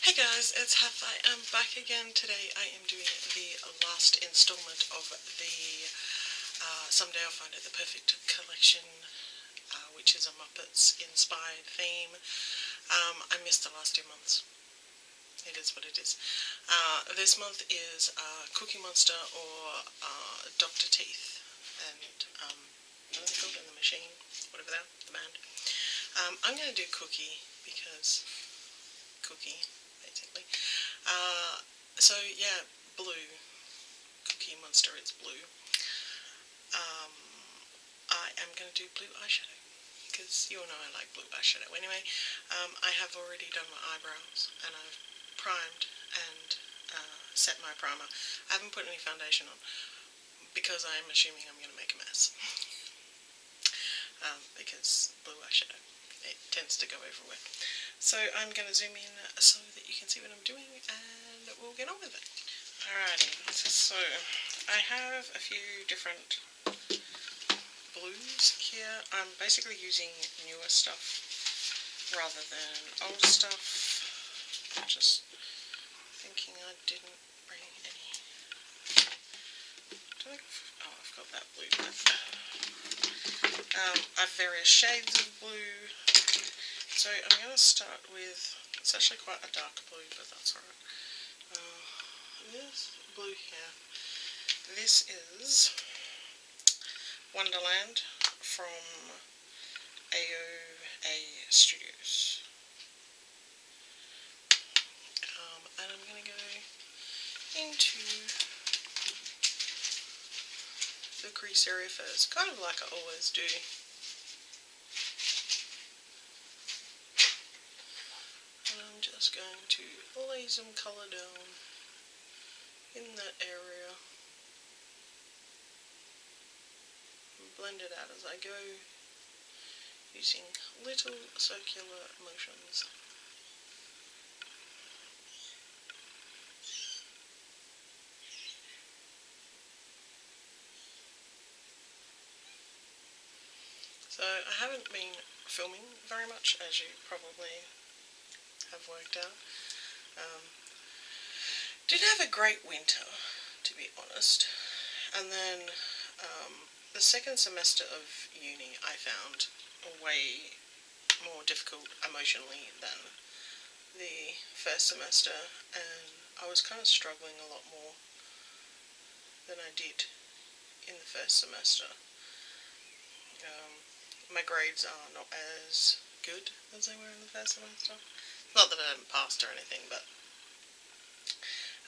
Hey guys, it's Hef. I am back again today. I am doing the last installment of the uh, Someday I'll Find It the Perfect collection, uh, which is a Muppets inspired theme. Um, I missed the last two months. It is what it is. Uh, this month is uh, Cookie Monster or uh, Dr. Teeth. And, um, what are they called in the machine? Whatever that, the band. Um, I'm going to do Cookie because Cookie Uh, so yeah, blue. Cookie Monster, it's blue. Um, I am going to do blue eyeshadow because you all know I like blue eyeshadow anyway. Um, I have already done my eyebrows and I've primed and uh, set my primer. I haven't put any foundation on because I'm assuming I'm going to make a mess. um, because blue eyeshadow, it tends to go everywhere. So I'm going to zoom in so that you can see what I'm doing and we'll get on with it. Alrighty, so I have a few different blues here. I'm basically using newer stuff rather than older stuff. Just thinking I didn't bring any. I oh, I've got that blue Um, I have various shades of blue. So I'm going to start with, it's actually quite a dark blue, but that's alright. Uh, this blue here, this is Wonderland from AOA Studios. Um, and I'm going to go into the crease area first, kind of like I always do. Just going to lay some colour down in that area and blend it out as I go using little circular motions. So I haven't been filming very much as you probably have worked out. Um, did have a great winter, to be honest. And then um, the second semester of uni I found way more difficult emotionally than the first semester and I was kind of struggling a lot more than I did in the first semester. Um, my grades are not as good as they were in the first semester. Not that I hadn't passed or anything, but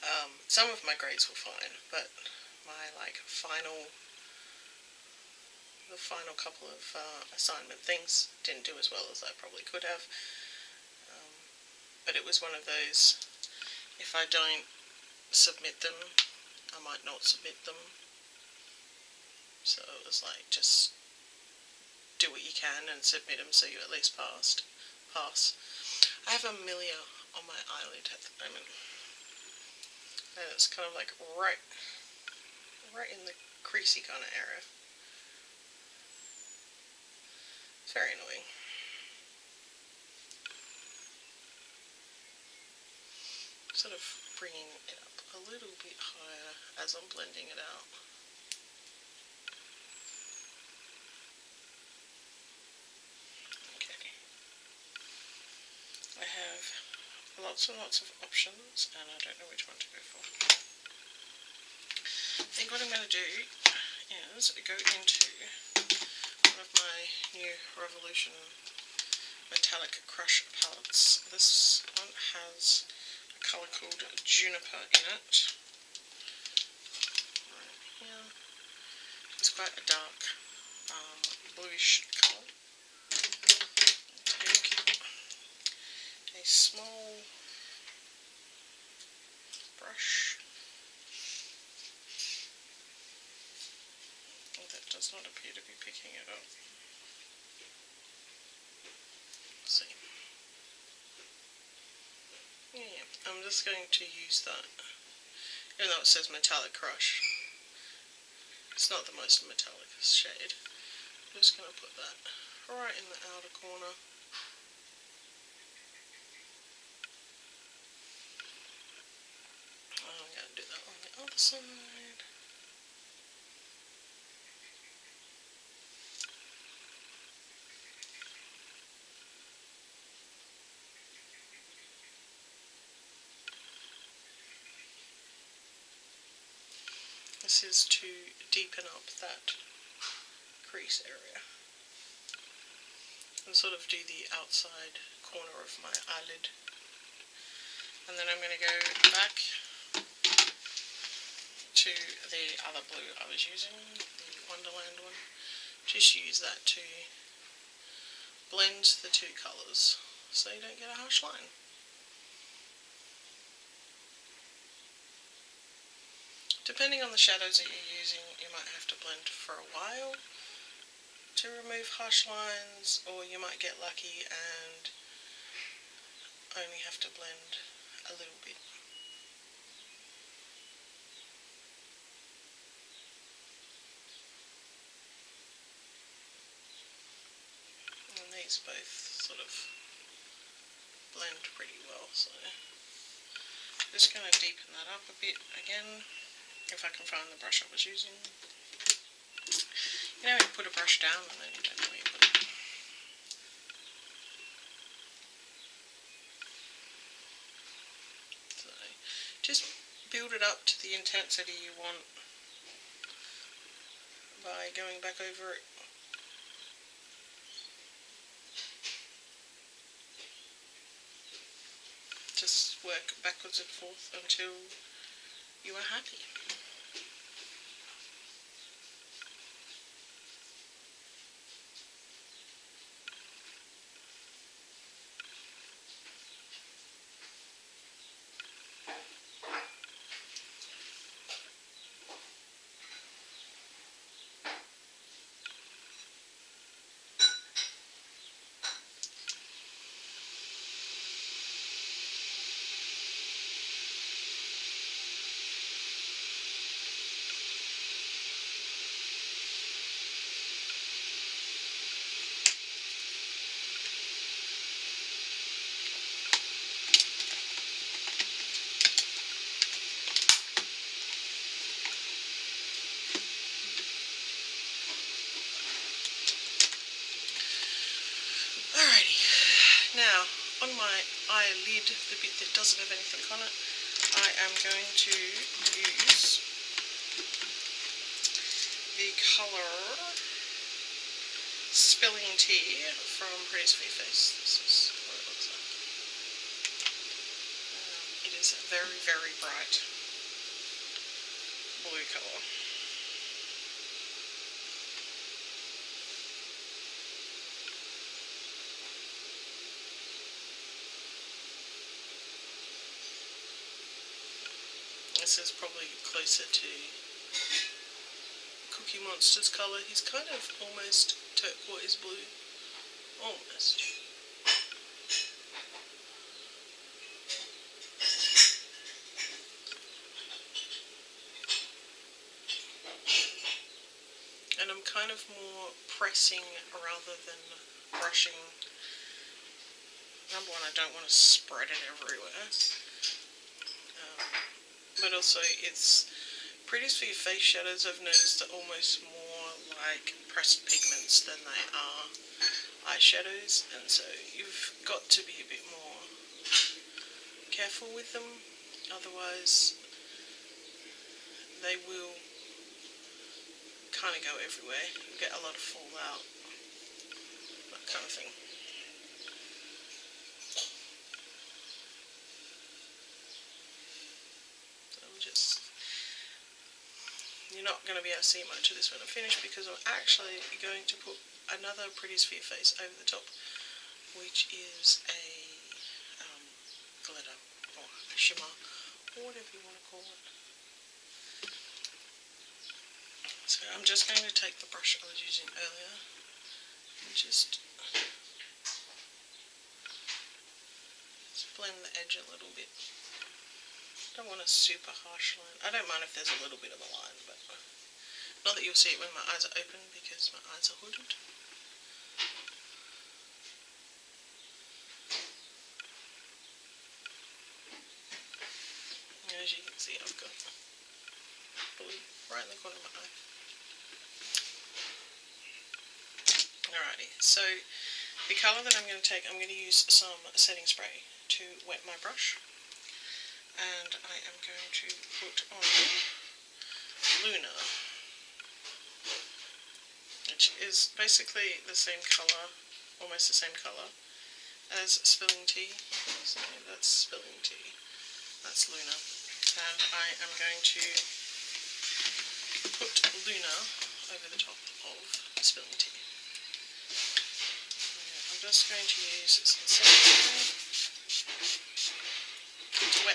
um, some of my grades were fine, but my like final, the final couple of uh, assignment things didn't do as well as I probably could have. Um, but it was one of those, if I don't submit them, I might not submit them. So it was like, just do what you can and submit them so you at least passed, pass. I have Amelia on my eyelid at the moment. And it's kind of like right, right in the creasy kind of area. It's very annoying. Sort of bringing it up a little bit higher as I'm blending it out. Lots and lots of options and I don't know which one to go for. I think what I'm going to do is go into one of my new Revolution Metallic Crush palettes. This one has a colour called Juniper in it. It's quite a dark um, bluish colour. Take a small going to use that. Even though it says Metallic Crush. It's not the most metallic shade. I'm just going to put that right in the outer corner. I'm going to do that on the other side. Is to deepen up that crease area. And sort of do the outside corner of my eyelid. And then I'm going to go back to the other blue I was using, the Wonderland one. Just use that to blend the two colours so you don't get a harsh line. Depending on the shadows that you're using, you might have to blend for a while to remove harsh lines, or you might get lucky and only have to blend a little bit. And these both sort of blend pretty well, so just going to deepen that up a bit again if I can find the brush I was using. You know, you put a brush down and then you don't know where you put it. So, just build it up to the intensity you want by going back over it. Just work backwards and forth until you are happy. Now, on my the bit that doesn't have anything on it, I am going to use the colour Spilling Tea from Pretty Sweet Face. This is what it looks like. Um, it is a very, very bright blue colour. This is probably closer to Cookie Monster's colour. He's kind of almost turquoise blue. Almost. And I'm kind of more pressing rather than brushing. Number one, I don't want to spread it everywhere but also it's pretty for your face shadows I've noticed are almost more like pressed pigments than they are eyeshadows. And so you've got to be a bit more careful with them. Otherwise they will kind of go everywhere get a lot of fallout. That kind of thing you're not going to be able to see much of this when I'm finished because I'm actually going to put another Pretty Sweet Face over the top which is a um, glitter or a shimmer or whatever you want to call it. So I'm just going to take the brush I was using earlier and just, just blend the edge a little bit. I don't want a super harsh line. I don't mind if there's a little bit of a line, but not that you'll see it when my eyes are open because my eyes are hooded. As you can see, I've got blue right in the corner of my eye. Alrighty, so the colour that I'm going to take, I'm going to use some setting spray to wet my brush. And I am going to put on Luna, which is basically the same colour, almost the same colour as Spilling Tea. So that's Spilling Tea. That's Luna. And I am going to put Luna over the top of Spilling Tea. I'm just going to use some setting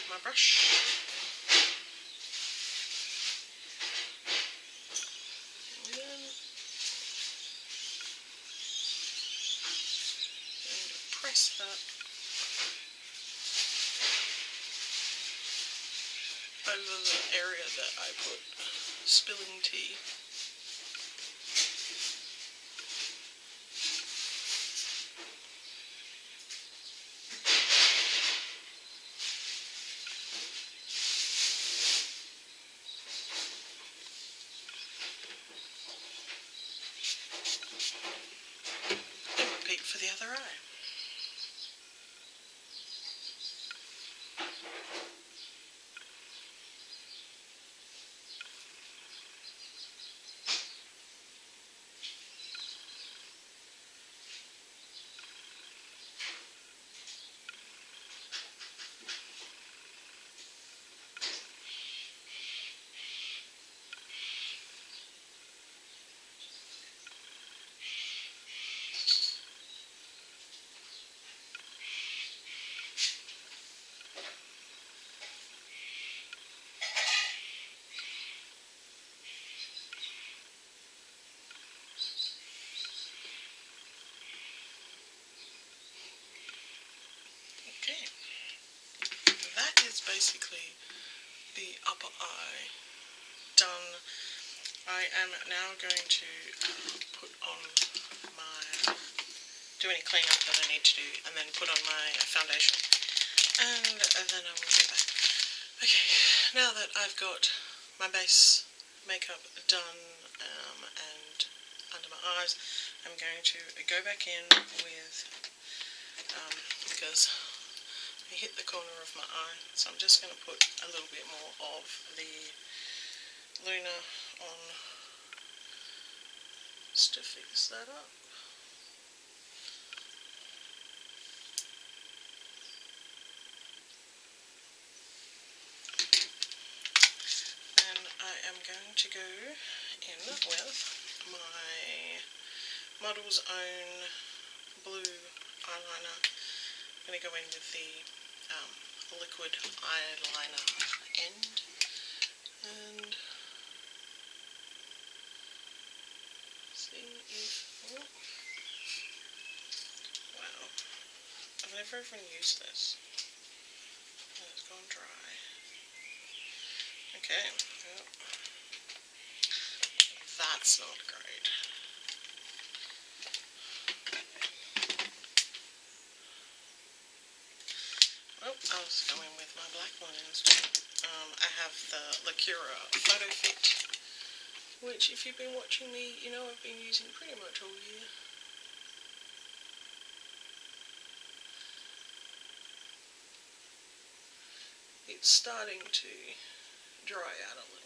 my brush. Press that over the area that I put spilling tea. And repeat for the other eye. Okay. That is basically the upper eye done. I am now going to uh, put on my, do any cleanup that I need to do, and then put on my foundation. And then I will be back. Okay, now that I've got my base makeup done um, and under my eyes, I'm going to go back in with, um, because hit the corner of my eye, so I'm just going to put a little bit more of the Luna on just to fix that up. And I am going to go in with my Model's Own blue eyeliner. I'm going to go in with the um, liquid eyeliner end. And see if oh, wow. I've never even used this. And it's gone dry. Okay that's not great Oh, I going with my black one instead. Um, I have the Lacura Photo Fit, which if you've been watching me, you know I've been using pretty much all year. It's starting to dry out a little.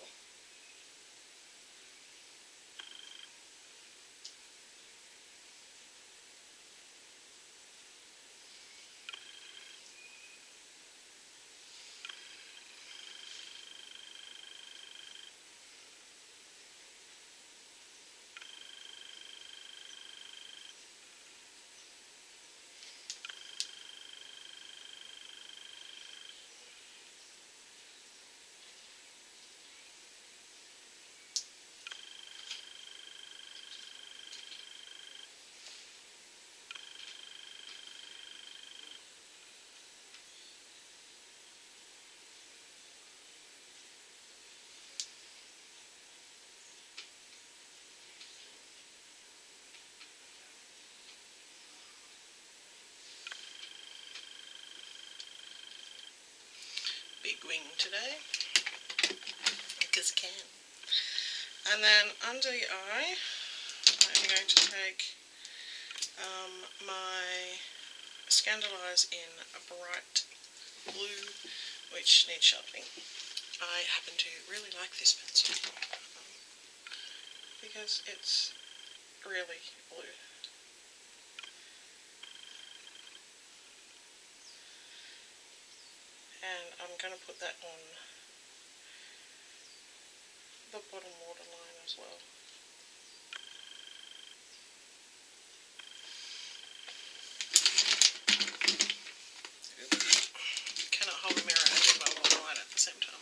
big wing today because can. And then under the eye, I'm going to take um, my Scandaleyes in a bright blue, which needs sharpening. I happen to really like this pencil um, because it's really blue. And I'm going to put that on the bottom waterline as well. Cannot hold a mirror and do my waterline at the same time.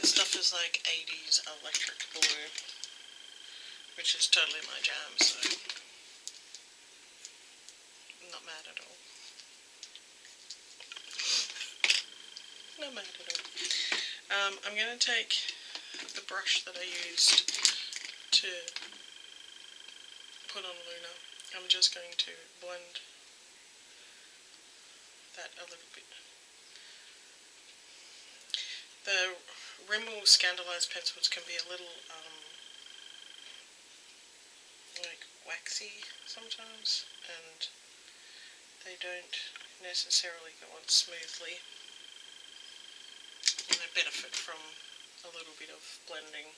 This stuff is like 80s electric blue, which is totally my jam, so I'm not mad at all. Not mad at all. Um, I'm going to take the brush that I used to put on Luna. I'm just going to blend that a little bit. The Rimmel Scandaleyes pencils can be a little um, like waxy sometimes and they don't necessarily go on smoothly and they benefit from a little bit of blending.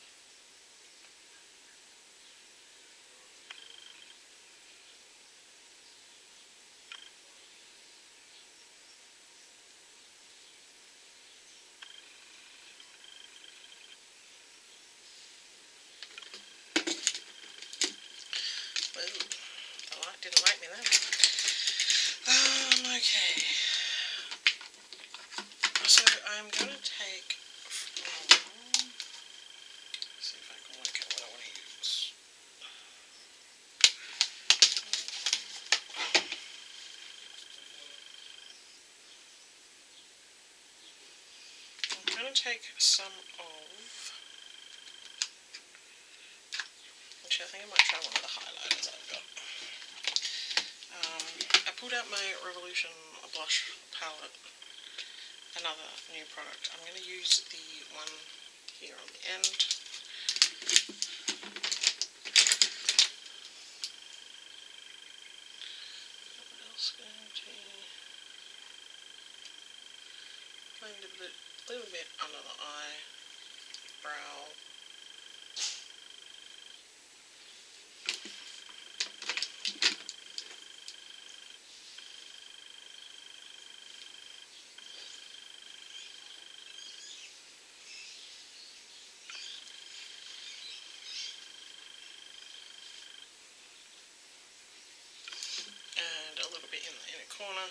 Ooh, the light didn't like me then. Um, okay. So I'm going to take from, see if I can work out what I want to use. I'm going to take some of Actually, I think I might try one of the highlighters I've got. Um, I pulled out my Revolution blush palette, another new product. I'm going to use the one here on the end. What else a bit, little bit under the eye, brow. and a little bit in the inner corner.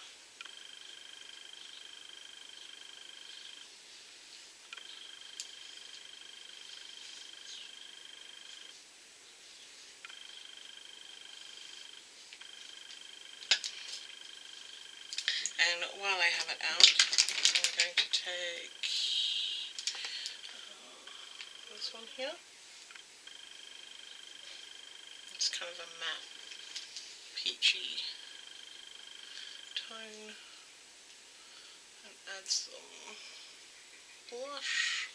And while I have it out, I'm going to take uh, this one here. It's kind of a matte peachy tone. and add some blush.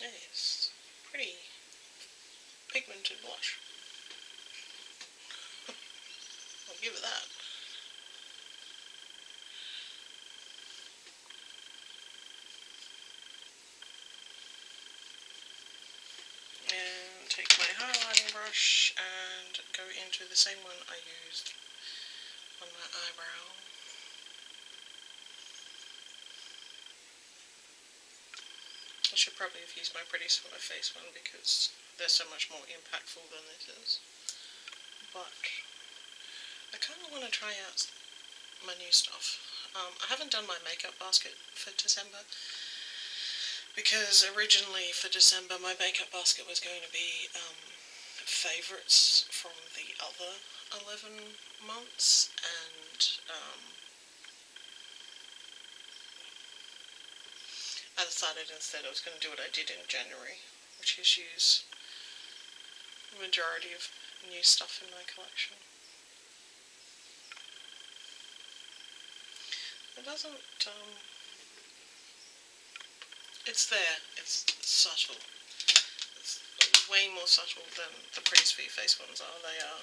It's pretty pigmented blush. I'll give it that. And take my highlighting brush and go into the same one I used on my eyebrow. I should probably have used my Pretty Sweet Face one because they're so much more impactful than this is. But I kind of want to try out my new stuff. Um, I haven't done my makeup basket for December because originally for December my makeup basket was going to be um, favourites from the other 11 months and um, I decided instead I was going to do what I did in January, which is use the majority of new stuff in my collection. It doesn't, um, it's there, it's subtle. Way more subtle than the Pretty Sweet Face ones are, they are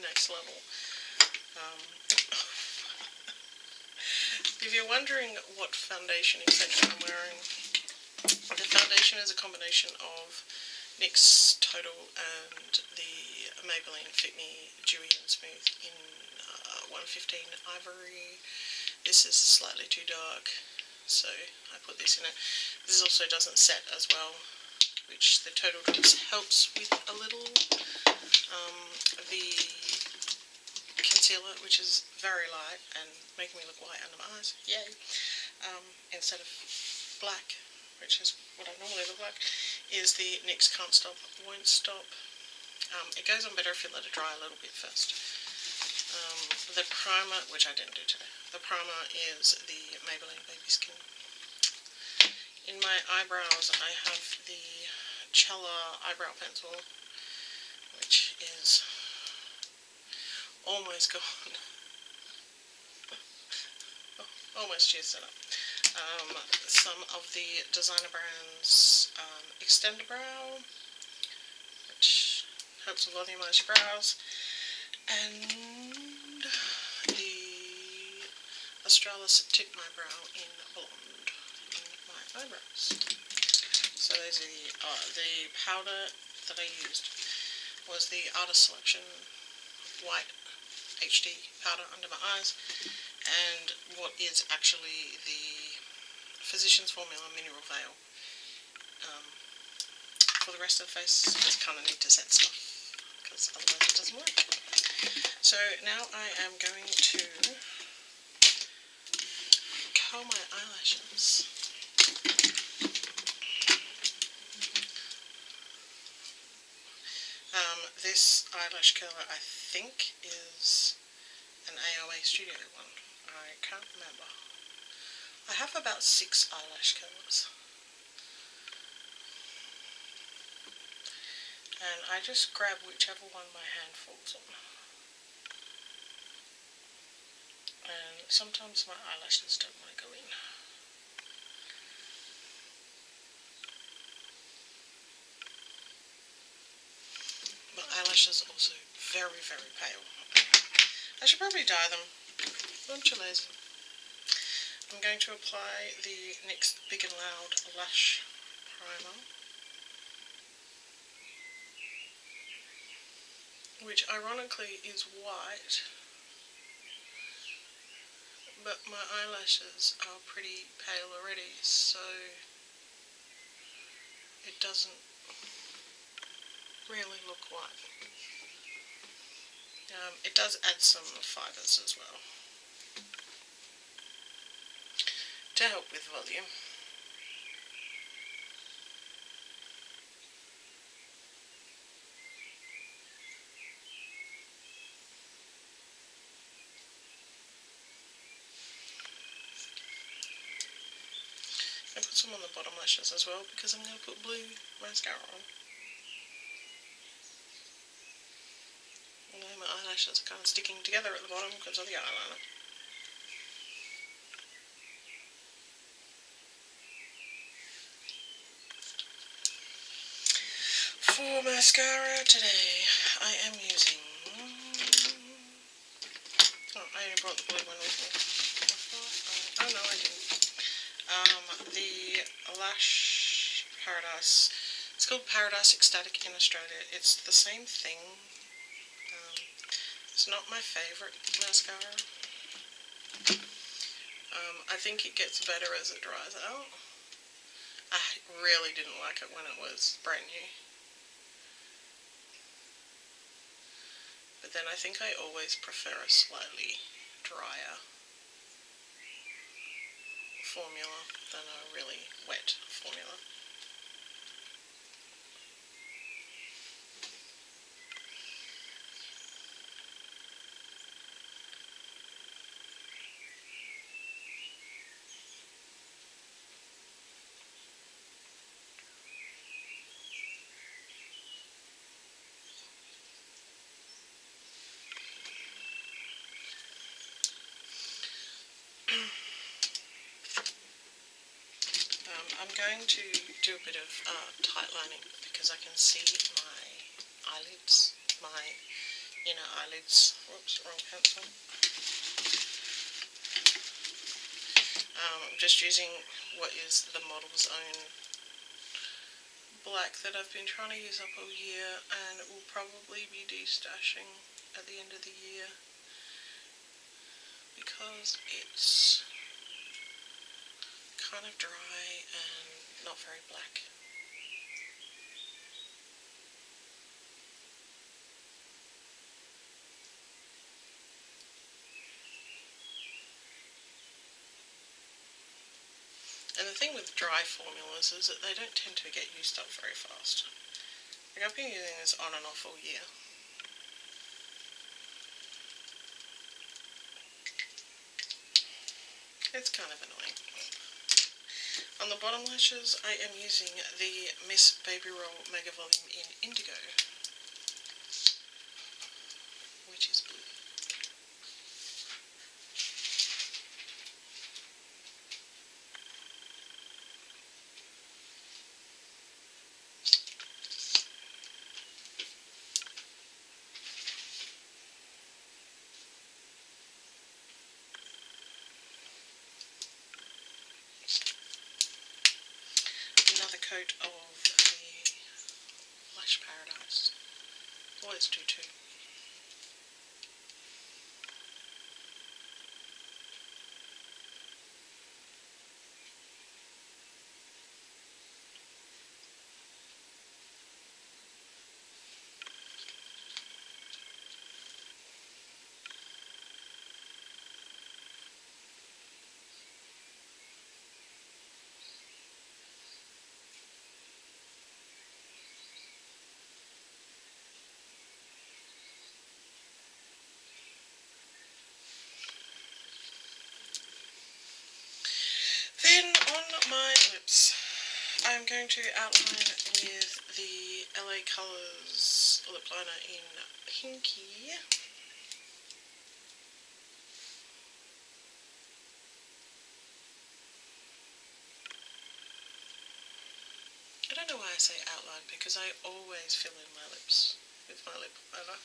next level. Um, if you're wondering what foundation etc. I'm wearing, the foundation is a combination of NYX Total and the Maybelline Fit Me Dewy and Smooth in uh, 115 Ivory. This is slightly too dark, so I put this in it. This also doesn't set as well, which the Total Drops helps with a little. Um, the concealer, which is very light and making me look white under my eyes, yay, um, instead of black, which is what I normally look like, is the NYX Can't Stop, Won't Stop. Um, it goes on better if you let it dry a little bit first. Um, the primer, which I didn't do today, the primer is the Maybelline Baby Skin. In my eyebrows, I have the Chella Eyebrow Pencil, which is almost gone. almost used it up. Um, some of the designer brands um, Extender Brow, which helps volumize your brows, and the Australis Tip My Brow in Blonde in my eyebrows. So the, uh, the powder that I used was the Artist Selection White HD powder under my eyes and what is actually the Physicians Formula Mineral Veil. Um, for the rest of the face, just kind of need to set stuff because otherwise it doesn't work. So now I am going to curl my eyelashes. Um, this eyelash curler I think is an AOA Studio one. I can't remember. I have about six eyelash curlers. And I just grab whichever one my hand falls on. And sometimes my eyelashes don't want to go in. Eyelashes also very, very pale. I should probably dye them. I'm too lazy. I'm going to apply the NYX Big and Loud Lash Primer. Which ironically is white. But my eyelashes are pretty pale already, so it doesn't really look white. Um, it does add some fibres as well to help with volume. I put some on the bottom lashes as well because I'm going to put blue mascara on. Eyelashes are kind of sticking together at the bottom because of the eyeliner. For mascara today, I am using... Oh, I only brought the blue one with me. Oh, no, I didn't. Um, the Lash Paradise. It's called Paradise Extatic in Australia. It's the same thing. It's not my favourite mascara. Um, I think it gets better as it dries out. I really didn't like it when it was brand new. But then I think I always prefer a slightly drier formula than a really wet formula. Um, I'm going to do a bit of uh, tight lining because I can see my eyelids, my inner eyelids. Whoops, wrong pencil. Um, I'm just using what is the model's own black that I've been trying to use up all year and it will probably be destashing at the end of the year because it's kind of dry and not very black. And the thing with dry formulas is that they don't tend to get used up very fast. Like I've been using this on and off all year. It's kind of annoying. On the bottom lashes, I am using the Miss Baby Roll Mega Volume in Indigo, which is blue. Another coat of the Lash Paradise. Always do two. Then on my lips, I'm going to outline with the LA Colours lip liner in Pinky. I don't know why I say outline because I always fill in my lips with my lip liner.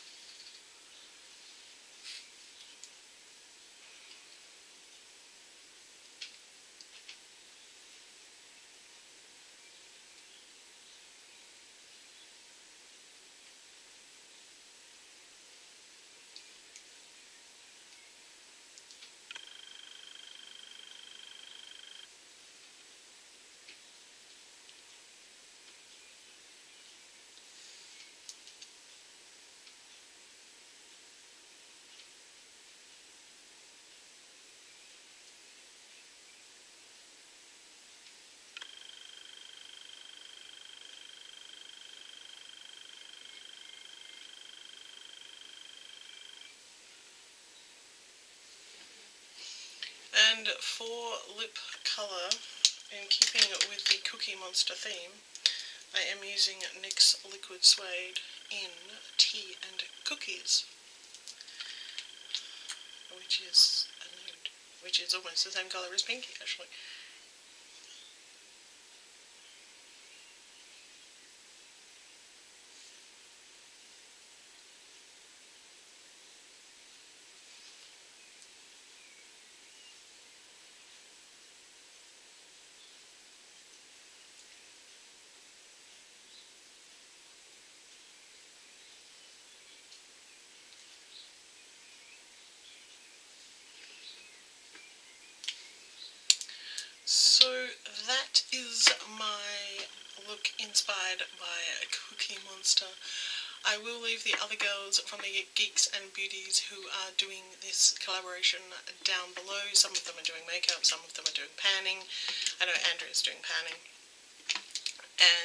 And for lip colour, in keeping with the Cookie Monster theme, I am using NYX Liquid Suede in Tea and Cookies, which is a nude, which is almost the same colour as Pinky actually. That is my look inspired by Cookie Monster. I will leave the other girls from the Geeks and Beauties who are doing this collaboration down below. Some of them are doing makeup, some of them are doing panning. I know Andrea is doing panning.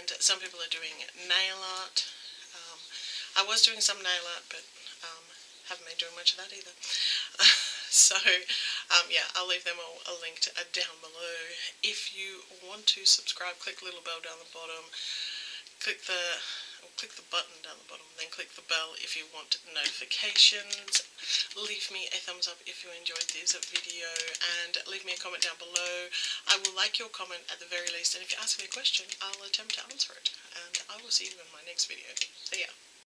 And some people are doing nail art. Um, I was doing some nail art, but um, haven't been doing much of that either. so um, yeah I'll leave them all a link uh, down below. If you want to subscribe click the little bell down the bottom. Click the click the button down the bottom then click the bell if you want notifications. Leave me a thumbs up if you enjoyed this video and leave me a comment down below. I will like your comment at the very least and if you ask me a question I'll attempt to answer it and I will see you in my next video. See ya